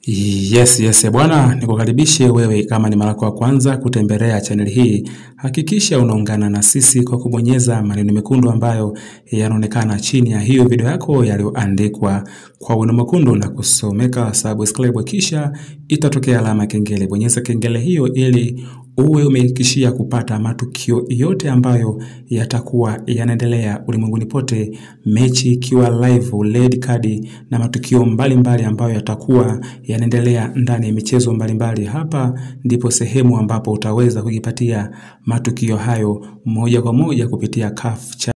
Yes, yes, bwana, nikukaribishe wewe kama ni mara yako ya kwanza kutembelea channel hii. Hakikisha unaungana na sisi kwa kubonyeza maneno mekundu ambayo yanaonekana chini ya hiyo video yako yaliyoandikwa kwa wino mwekundu na kusomeka subscribe, kisha itatokea alama kengele. Bonyeza kengele hiyo ili uwe umehakikishia kupata matukio yote ambayo yatakuwa yanaendelea ulimwenguni pote, mechi ikiwa live, red card na matukio mbalimbali mbali ambayo yatakuwa yanaendelea ndani ya michezo mbalimbali. mbali. Hapa ndipo sehemu ambapo utaweza kujipatia matukio hayo moja kwa moja kupitia CAF